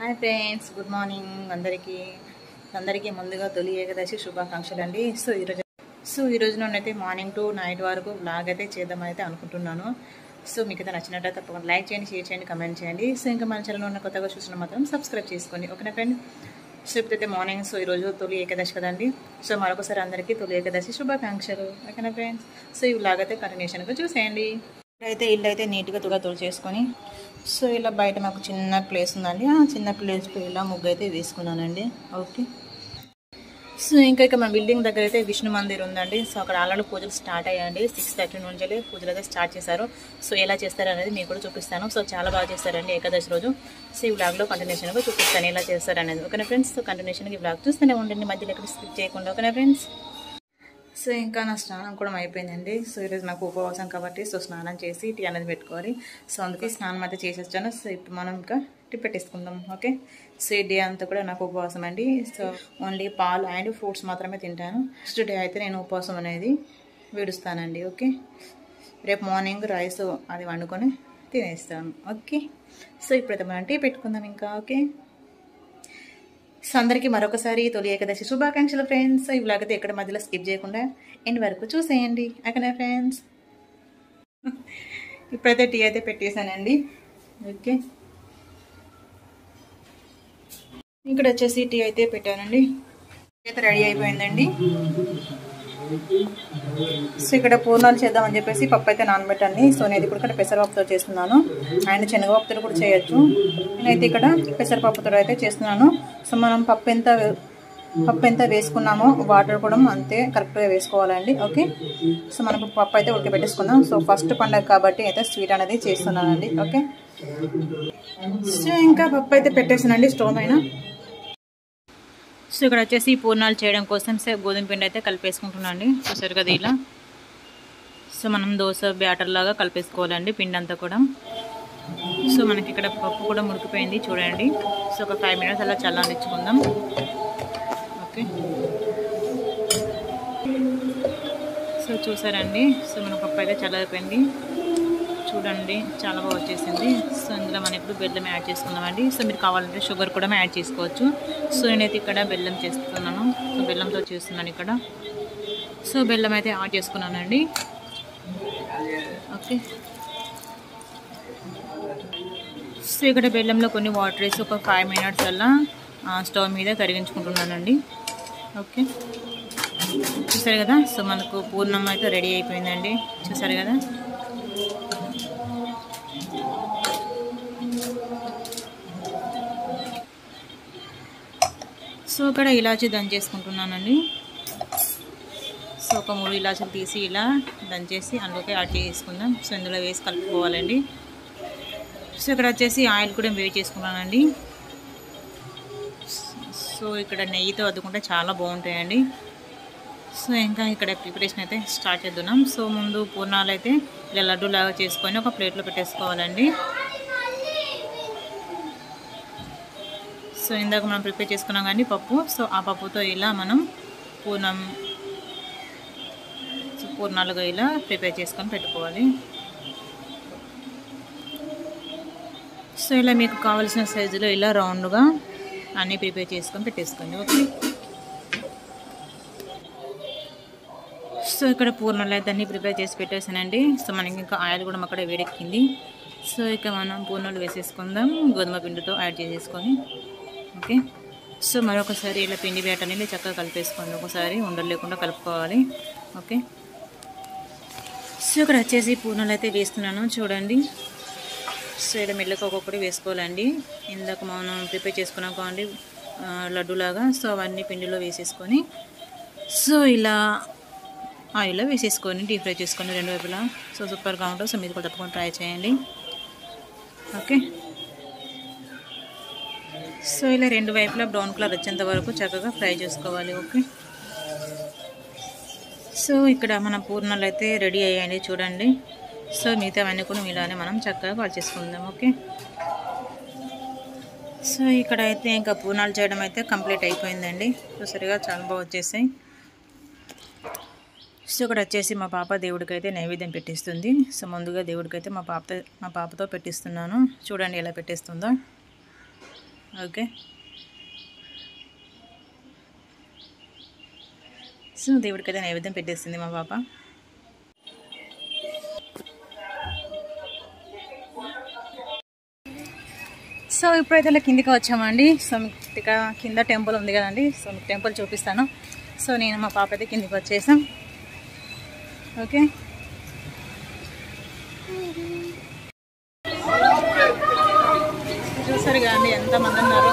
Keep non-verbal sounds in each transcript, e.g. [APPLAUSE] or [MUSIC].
Hi friends good morning. అందరికీ అందరికీ ముందుగా తొలి ఏకదశి శుభాకాంక్షలు అండి సో ఈరోజు సో ఈ రోజు మార్నింగ్ టు నైట్ వరకు బ్లాగ్ అయితే చేద్దామని అయితే అనుకుంటున్నాను. సో మీకు అయితే నచ్చినట్టు తప్పకుండా లైక్ చేయండి షేర్ చేయండి కమెంట్ చేయండి. సో ఇంకా మన ఛానల్ ఉన్న కొత్తగా చూసిన మాత్రం సబ్స్క్రైబ్ చేసుకోండి. ఓకేనా ఫ్రెండ్ సో ఇప్పుడైతే మార్నింగ్ సో ఈరోజు తొలి ఏకాదశి కదండి. సో మరొకసారి అందరికీ తొలి ఏకాదశి శుభాకాంక్షలు. ఓకేనా ఫ్రెండ్స్ సో ఈ బ్లాగ్ అయితే కంటిన్యూషన్గా చూసేయండి. అయితే ఇల్లు అయితే నీట్గా తుడ తుడిచేసుకొని సో ఇలా బయట మాకు చిన్న ప్లేస్ ఉందండి. ఆ చిన్న ప్లేస్లో ఇలా ముగ్గు అయితే వేసుకున్నానండి ఓకే. సో ఇంకా ఇక మన బిల్డింగ్ దగ్గర అయితే విష్ణు మందిర్ ఉందండి. సో అక్కడ ఆల్రెడీ పూజలు స్టార్ట్ అయ్యాయండి. సిక్స్ థర్టీ నుంచి పూజలు అయితే స్టార్ట్ చేశారు. సో ఎలా చేస్తారు అనేది మీకు కూడా చూపిస్తాను. సో చాలా బాగా చేస్తారండి ఏకాదశి రోజు. సో ఈ బ్లాగ్లో కంటిన్యూషన్గా చూపిస్తాను ఎలా చేస్తారు అనేది ఓకేనా ఫ్రెండ్స్? సో కంటిన్యూషన్గా ఈ బ్లాగ్ చూస్తూనే ఉండండి. మధ్యలో ఎక్కడ స్కిప్ చేయకుండా. ఓకేనా ఫ్రెండ్స్? సో ఇంకా నా స్నానం కూడా అయిపోయిందండి. సో ఈరోజు నాకు ఉపవాసం కాబట్టి సో స్నానం చేసి టీ అనేది పెట్టుకోవాలి. సో అందుకే స్నానం అయితే చేసేస్తాను సో ఇప్పుడు మనం ఇంకా టీ పెట్టేసుకుందాం. ఓకే? సో ఈ డే అంతా కూడా నాకు ఉపవాసం అండి. సో ఓన్లీ పాలు అండ్ ఫ్రూట్స్ మాత్రమే తింటాను. నెక్స్ట్ డే అయితే నేను ఉపవాసం అనేది విడుస్తానండి. ఓకే? రేపు మార్నింగ్ రైస్ అది వండుకొని తినేస్తాను. ఓకే? సో ఇప్పుడైతే మనం టీ పెట్టుకుందాం ఇంకా. ఓకే? సో అందరికీ మరొకసారి తొలి ఏకదశి శుభాకాంక్షలు ఫ్రెండ్స్ ఈ అయితే ఎక్కడ మధ్యలో స్కిప్ చేయకుండా ఎండ్ వరకు చూసేయండి. అక్కడే ఫ్రెండ్స్ [LAUGHS] ఇప్పుడైతే టీ అయితే పెట్టేశానండి. ఓకే. ఇక్కడ వచ్చేసి టీ అయితే పెట్టానండి. అయితే రెడీ అయిపోయిందండి. సో ఇక్కడ పూర్ణాలు చేద్దామని చెప్పేసి పప్పు అయితే నానబెట్టండి సో నేను ఇప్పుడు ఇక్కడ పెసరపప్పుతో చేస్తున్నాను. అండ్ శనగపప్పుతో కూడా చేయొచ్చు. నేనైతే ఇక్కడ పెసరపప్పుతో అయితే చేస్తున్నాను. సో మనం పప్పు ఎంత పప్పు ఎంత వేసుకున్నామో వాటర్ కూడా అంతే కరెక్ట్గా వేసుకోవాలండి. ఓకే? సో మనకు పప్పు అయితే ఉడకబెట్టేసుకుందాం. సో ఫస్ట్ పండగ కాబట్టి అయితే స్వీట్ అనేది చేస్తున్నానండి. ఓకే? సో ఇంకా పప్పు అయితే పెట్టేసానండి స్టవ్ అయినా సో ఇక్కడ వచ్చేసి పూర్ణాలు చేయడం కోసం సో గోధుమ పిండి అయితే కలిపేసుకుంటున్నాను అండి చూసారు కదా ఇలా. సో మనం దోశ బ్యాటర్ లాగా కలిపేసుకోవాలండి పిండి అంతా కూడా. సో మనకి ఇక్కడ పప్పు కూడా ముడికిపోయింది చూడండి. సో ఒక ఫైవ్ మినిట్స్ అలా చల్లనిచ్చుకుందాం ఓకే. సో చూసారండి. సో మన పప్పు అయితే చల్లారిపోయింది. చూడండి చాలా బాగా వచ్చేసింది. సో ఇందులో మనం ఇప్పుడు బెల్లం యాడ్ చేసుకుందామండి. సో మీరు కావాలంటే షుగర్ కూడా యాడ్ చేసుకోవచ్చు. సో నేనైతే ఇక్కడ బెల్లం చేస్తున్నాను. సో బెల్లంతో చేస్తున్నాను ఇక్కడ. సో బెల్లం అయితే యాడ్ చేసుకున్నానండి. ఓకే. సో ఇక్కడ బెల్లంలో కొన్ని వాటర్ వేసి ఒక ఫైవ్ మినిట్స్ అలా స్టవ్ మీద కరిగించుకుంటున్నానండి. ఓకే. చూసారు కదా? సో మనకు పూర్ణం అయితే రెడీ అయిపోయిందండి. చూసారు కదా? సో ఇక్కడ ఇలాచీ దంచేసుకుంటున్నానండి. సో ఒక మూడు ఇలాచీలు తీసి ఇలా దంచేసి అందులోకి యాడ్ చేసుకుందాం. సో ఇందులో వేసి కలుపుకోవాలండి. సో ఇక్కడ వచ్చేసి ఆయిల్ కూడా వేడి చేసుకున్నానండి. సో ఇక్కడ నెయ్యితో అద్దుకుంటే చాలా బాగుంటాయండి. సో ఇంకా ఇక్కడ ప్రిపరేషన్ అయితే స్టార్ట్ చేద్దాం. సో ముందు పూర్ణాలు అయితే ఇలా లడ్డు లాగా చేసుకొని ఒక ప్లేట్లో పెట్టేసుకోవాలండి. సో ఇందాక మనం ప్రిపేర్ చేసుకున్నాం కానీ పప్పు. సో ఆ పప్పుతో ఇలా మనం పూర్ణం సో పూర్ణాలుగా ఇలా ప్రిపేర్ చేసుకొని పెట్టుకోవాలి. సో ఇలా మీకు కావాల్సిన సైజులో ఇలా రౌండ్గా అన్నీ ప్రిపేర్ చేసుకొని పెట్టేసుకోండి. ఓకే? సో ఇక్కడ పూర్ణాలు అయితే అన్నీ ప్రిపేర్ చేసి పెట్టేసానండి. సో మనకి ఇంకా ఆయిల్ కూడా అక్కడ వేడెక్కింది. సో ఇక మనం పూర్ణాలు వేసేసుకుందాం. గోధుమ పిండితో యాడ్ చేసేసుకొని. ఓకే. సో మరొకసారి ఇలా పిండి బ్యాట్ అనేది చక్కగా కలిపేసుకోండి. ఒకసారి ఉండలు లేకుండా కలుపుకోవాలి. ఓకే. సో ఇక్కడ వచ్చేసి పూనలు అయితే వేస్తున్నాను. చూడండి. సో ఇలా మెల్లగా ఒక్కొక్కటి వేసుకోవాలండి. ఇందాక మనం ప్రిపేర్ చేసుకున్నాం కావండి లడ్డులాగా. సో అవన్నీ పిండిలో వేసేసుకొని సో ఇలా ఆయిల్లో వేసేసుకొని డీప్ ఫ్రై చేసుకొని రెండు వైపులా. సో సూపర్గా ఉంటుంది సో మీరు కూడా తప్పకుండా ట్రై చేయండి. ఓకే. సో ఇలా రెండు వైపులా బ్రౌన్ కలర్ వచ్చేంత వరకు చక్కగా ఫ్రై చేసుకోవాలి ఓకే? సో ఇక్కడ మన పూర్ణాలు అయితే రెడీ అయ్యాయండి చూడండి. సో మిగతావన్నీ కూడా ఇలానే మనం చక్కగా కాల్ చేసుకుందాం ఓకే? సో ఇక్కడ అయితే ఇంకా పూర్ణాలు చేయడం అయితే కంప్లీట్ అయిపోయిందండి. సో సరిగా చాలా బాగా వచ్చేసాయి. సో ఇక్కడ వచ్చేసి మా పాప దేవుడికి అయితే నైవేద్యం పెట్టిస్తుంది. సో ముందుగా దేవుడికి అయితే మా పాప మా పాపతో పెట్టిస్తున్నాను. చూడండి ఎలా పెట్టేస్తుందో. ఓకే. సో దేవుడికైతే నైవేద్యం పెట్టేసింది మా పాప. సో ఇప్పుడైతే ఇలా కిందికి వచ్చామండి. సో మీకు ఇక్కడ కింద టెంపుల్ ఉంది కదండి. సో మీకు టెంపుల్ చూపిస్తాను. సో నేను మా పాప అయితే కిందికి వచ్చేసాం. ఓకే. చూసారు కదండి ఎంతమంది ఉన్నారు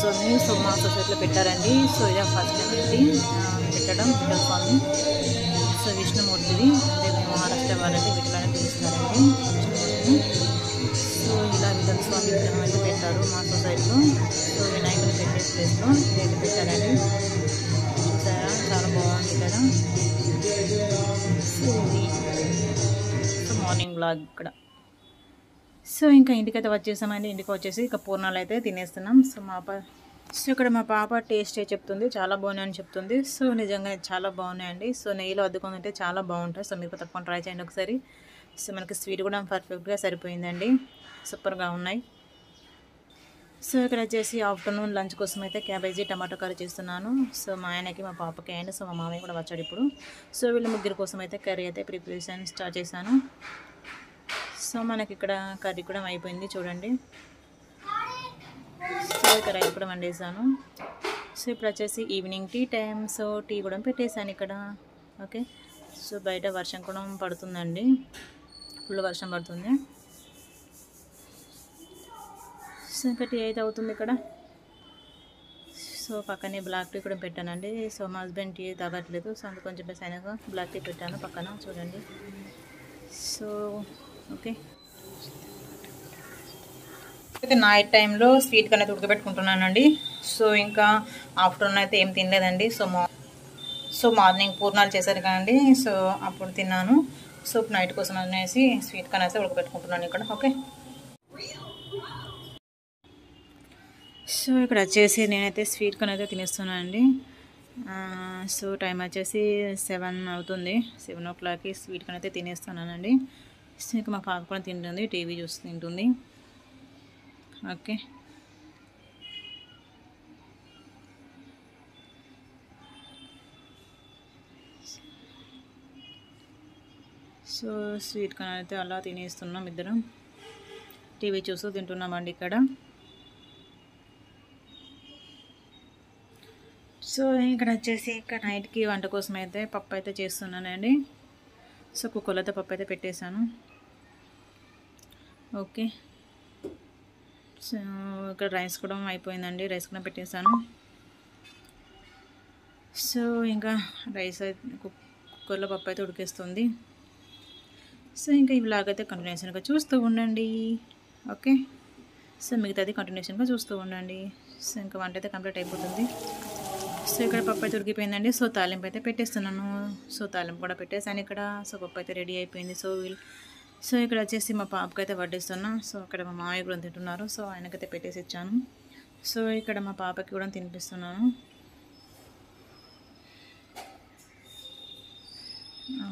స్వామి సో మా సొసైటీలో పెట్టారండి. సో ఇదే ఫస్ట్ టైం అండి పెట్టడం విఠల స్వామి. సో విష్ణుమూర్తిది. అంటే మహారాష్ట్ర వారండి విఠలని పిలుస్తారండి విష్ణుమూర్తిని సో ఇలా విఠల స్వామి విగ్రహం అయితే పెట్టారు మా సొసైటీలో. సో వినాయకుడు పెట్టే ప్లేస్లో ఇదైతే పెట్టారండి. చూసారా? చాలా బాగుంది కదా. సో మార్నింగ్ బ్లాగ్ ఇక్కడ. సో ఇంకా ఇంటికైతే వచ్చేసామండి ఇంటికి వచ్చేసి ఇక పూర్ణాలు అయితే తినేస్తున్నాం. సో మా సో ఇక్కడ మా పాప టేస్ట్ చెప్తుంది? చాలా బాగున్నాయని చెప్తుంది. సో నిజంగా చాలా బాగున్నాయండి. సో నెయ్యిలో అద్దుకొని తింటే చాలా బాగుంటాయి. సో మీరు తప్పకుండా ట్రై చేయండి ఒకసారి. సో మనకి స్వీట్ కూడా పర్ఫెక్ట్గా సరిపోయిందండి. సూపర్గా ఉన్నాయి. సో ఇక్కడ వచ్చేసి ఆఫ్టర్నూన్ లంచ్ కోసం అయితే క్యాబేజీ టమాటో కర్రీ చేస్తున్నాను. సో మా ఆయనకి మా పాపకి అండ్ సో మా మామయ్య కూడా వచ్చాడు ఇప్పుడు సో వీళ్ళ ముగ్గురు కోసం అయితే కర్రీ అయితే ప్రిపరేషన్ స్టార్ట్ చేశాను. సో మనకి ఇక్కడ కర్రీ కూడా అయిపోయింది చూడండి. సో ఇక్కడ రైస్ కూడా వండేసాను. సో ఇప్పుడు వచ్చేసి evening tea time so tea కూడా పెట్టేశాను ఇక్కడ. ఓకే. సో బయట వర్షం కూడా పడుతుందండి. ఫుల్ వర్షం పడుతుంది. సో ఇంకా టీ అయితే అవుతుంది ఇక్కడ. సో పక్కనే బ్లాక్ టీ కూడా పెట్టానండి. సో మా హస్బెండ్ టీ తాగట్లేదు సో అందుకు కొంచెం బెస్ బ్లాక్ టీ పెట్టాను పక్కన చూడండి. సో ఓకే అయితే నైట్ టైంలో స్వీట్ కన్నా ఉడకబెట్టుకుంటున్నానండి. సో ఇంకా ఆఫ్టర్నూన్ అయితే ఏం తినలేదండి. సో మా సో మార్నింగ్ పూర్ణాలు చేశారు కదండి. సో అప్పుడు తిన్నాను. సో నైట్ కోసం అనేసి స్వీట్ కన్నా అయితే ఉడకబెట్టుకుంటున్నాను ఇక్కడ. ఓకే సో ఇక్కడ వచ్చేసి నేనైతే స్వీట్ కన్నా అయితే తినేస్తున్నానండి. అండి సో టైం వచ్చేసి సెవెన్ అవుతుంది. సెవెన్ ఓ క్లాక్కి స్వీట్ కన్నా అయితే తినేస్తున్నానండి. ఇంకా మా పాప కూడా తింటుంది టీవీ చూసి తింటుంది. ఓకే. సో స్వీట్ కార్న్ అయితే అలా తినేస్తున్నాం ఇద్దరం. టీవీ చూస్తూ తింటున్నామండి ఇక్కడ. సో ఇక్కడ వచ్చేసి ఇంకా నైట్కి వంట కోసం అయితే పప్పు అయితే చేస్తున్నానండి. సో కుక్కర్లో అయితే పప్పు అయితే పెట్టేశాను. ఓకే. సో ఇక్కడ రైస్ కూడా అయిపోయిందండి. రైస్ కూడా పెట్టేశాను. సో ఇంకా రైస్ అయితే కుక్కర్లో పప్పు అయితే ఉడికేస్తుంది. సో ఇంకా ఈ వ్లాగ్ అయితే కంటిన్యూషన్గా చూస్తూ ఉండండి. ఓకే. సో మిగతాది కంటిన్యూషన్గా చూస్తూ ఉండండి. సో ఇంకా వంట అయితే కంప్లీట్ అయిపోతుంది. సో ఇక్కడ పప్పు అయితే ఉడికిపోయిందండి. సో తాలింపు అయితే పెట్టేస్తున్నాను. సో తాలింపు కూడా పెట్టేసాను ఇక్కడ. సో పప్పు అయితే రెడీ అయిపోయింది. సో వీళ్ళు సో ఇక్కడ వచ్చేసి మా పాపకి అయితే వడ్డిస్తున్నా. సో అక్కడ మా మామయ్య కూడా తింటున్నారు. సో ఆయనకైతే పెట్టేసి ఇచ్చాను. సో ఇక్కడ మా పాపకి కూడా తినిపిస్తున్నాను.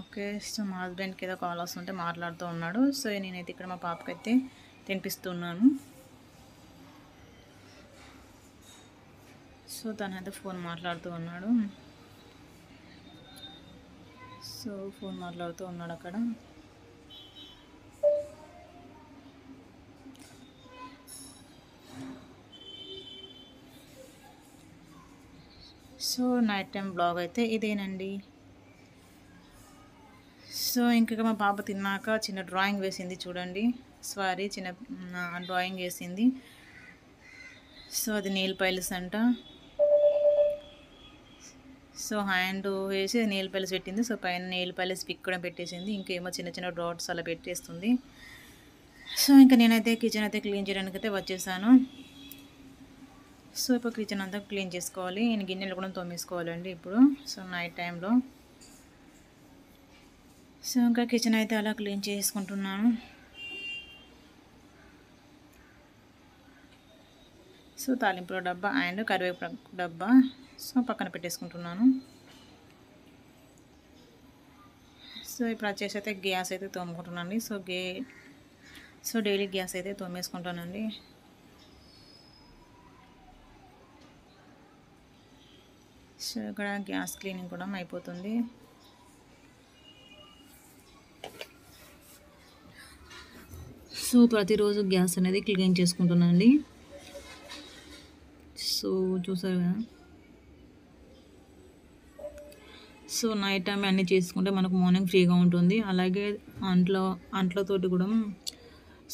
ఓకే సో మా హస్బెండ్కి ఏదో కాల్ వస్తుంటే మాట్లాడుతూ ఉన్నాడు. సో నేనైతే ఇక్కడ మా పాపకి అయితే తినిపిస్తున్నాను. సో తనైతే ఫోన్ మాట్లాడుతూ ఉన్నాడు. సో ఫోన్ మాట్లాడుతూ ఉన్నాడు అక్కడ. సో నైట్ టైం బ్లాగ్ అయితే ఇదేనండి. సో ఇంకా మా పాప తిన్నాక చిన్న డ్రాయింగ్ వేసింది చూడండి. సారీ చిన్న డ్రాయింగ్ వేసింది. సో అది నీల్ పైల్స్ అంట. సో హ్యాండ్ వేసి నీల్ పైల్స్ పెట్టింది. సో పైన నీల్ పైల్స్ పిక్ కూడా పెట్టేసింది. ఇంకేమో చిన్న చిన్న డాట్స్ అలా పెట్టేస్తుంది. సో ఇంకా నేనైతే కిచెన్ అయితే క్లీన్ చేయడానికి అయితే వచ్చేసాను. సో ఇప్పుడు కిచెన్ అంతా క్లీన్ చేసుకోవాలి. నేను గిన్నెలు కూడా తోమేసుకోవాలండి ఇప్పుడు. సో నైట్ టైంలో సో ఇంకా కిచెన్ అయితే అలా క్లీన్ చేసుకుంటున్నాను. సో తాలింపుల డబ్బా అండ్ కరివేపాకు డబ్బా సో పక్కన పెట్టేసుకుంటున్నాను. సో ఇప్పుడు వచ్చేసి అయితే గ్యాస్ అయితే తోముకుంటున్నాను సో గే సో డైలీ గ్యాస్ అయితే తోమేసుకుంటానండి. సో ఇక్కడ గ్యాస్ క్లీనింగ్ కూడా అయిపోతుంది. సో ప్రతిరోజు గ్యాస్ అనేది క్లీన్ చేసుకుంటున్నానండి. సో చూసారు కదా? సో నైట్ టైం అన్నీ చేసుకుంటే మనకు మార్నింగ్ ఫ్రీగా ఉంటుంది. అలాగే అంట్లో అంట్లతోటి కూడా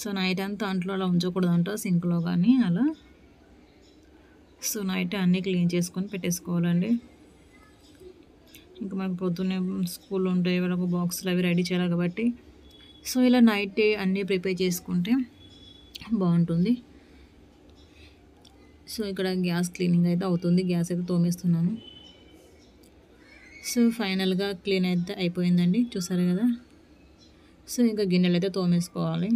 సో నైట్ అంతా అంట్లో అలా ఉంచకూడదంట సింక్లో కానీ అలా. సో నైట్ అన్నీ క్లీన్ చేసుకొని పెట్టేసుకోవాలండి. ఇంకా మనకు పొద్దున్నే స్కూల్ ఉంటాయి వాళ్ళకు బాక్సులు అవి రెడీ చేయాలి కాబట్టి. సో ఇలా నైట్ అన్నీ ప్రిపేర్ చేసుకుంటే బాగుంటుంది. సో ఇక్కడ గ్యాస్ క్లీనింగ్ అయితే అవుతుంది గ్యాస్ అయితే తోమేస్తున్నాను. సో ఫైనల్గా క్లీన్ అయితే అయిపోయిందండి చూసారు కదా. సో ఇంకా గిన్నెలు అయితే తోమేసుకోవాలి.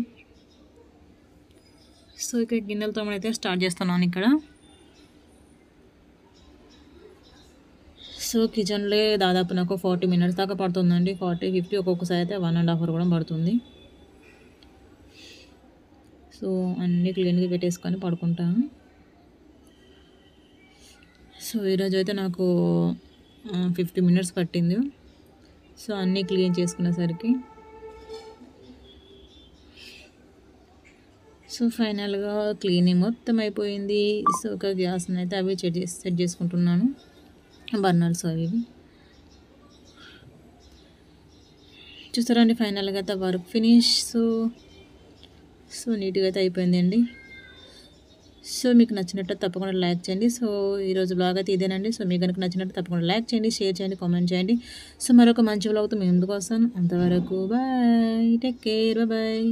సో ఇక్కడ గిన్నెలు తోమడం అయితే స్టార్ట్ చేస్తున్నాను ఇక్కడ. సో కిచెన్లో దాదాపు నాకు ఫార్టీ మినిట్స్ దాకా పడుతుందండి. ఫార్టీ ఫిఫ్టీ ఒక్కొక్కసారి అయితే వన్ అండ్ హాఫ్ అవర్ కూడా పడుతుంది. సో అన్నీ క్లీన్గా పెట్టేసుకొని పడుకుంటాను సో ఈరోజు అయితే నాకు ఫిఫ్టీ మినిట్స్ పట్టింది. సో అన్నీ క్లీన్ చేసుకునేసరికి సో ఫైనల్గా క్లీనింగ్ మొత్తం అయిపోయింది. సో ఒక గ్యాస్ని అయితే అవి సెట్ చేసి సెట్ చేసుకుంటున్నాను. బర్నర్స్ అవి ఇవి చూస్తారండి ఫైనల్గా అయితే వర్క్ ఫినిష్. సో సో నీట్గా అయితే అయిపోయిందండి. సో మీకు నచ్చినట్టు తప్పకుండా లైక్ చేయండి. సో ఈరోజు బ్లాగ్ అయితే ఇదేనండి. సో మీకు కనుక నచ్చినట్టు తప్పకుండా లైక్ చేయండి షేర్ చేయండి కామెంట్ చేయండి. సో మరొక మంచి బ్లాగ్తో మేము ఎందుకు వస్తాను. అంతవరకు బాయ్ టేక్ కేర్ బాయ్.